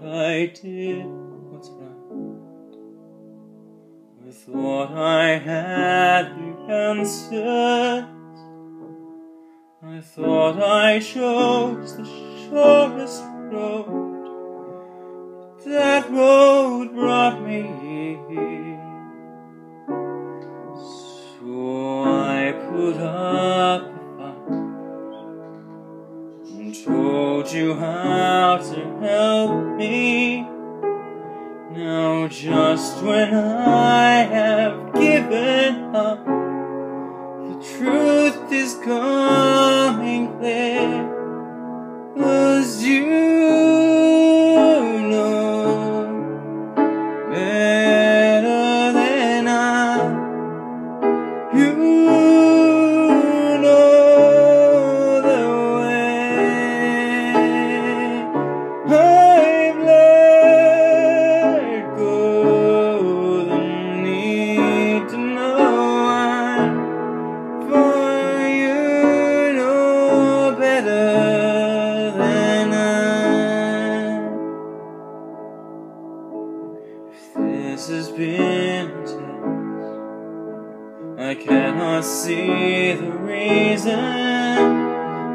did what's right. I thought I had the answers. I thought I chose the shortest road. That road brought me here. So I put up you how to help me. Now, just when I have given up, the truth is coming this has been test, I cannot see the reason.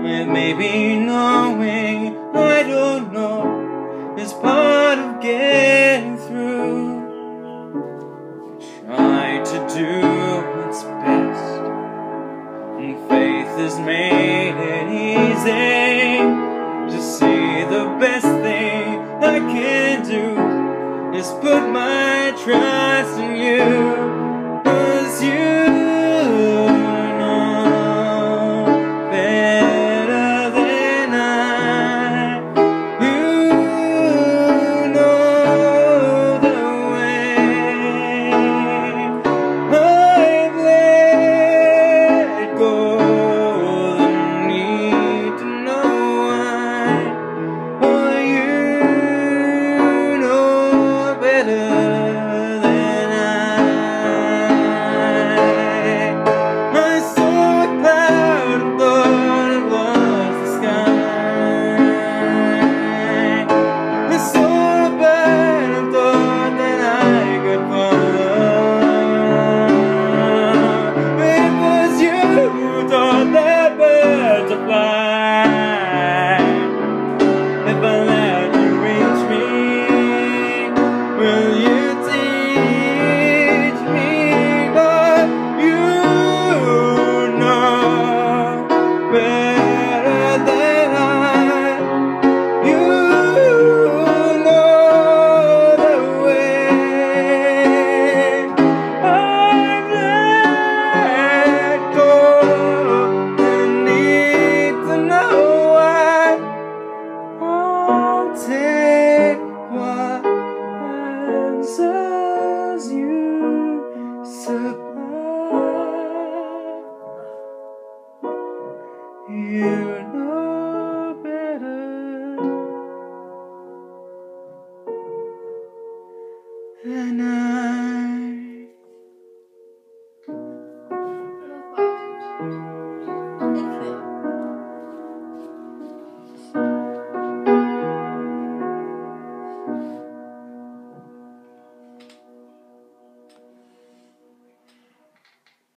It may be knowing, I don't know, is part of getting is put my trust in you. Know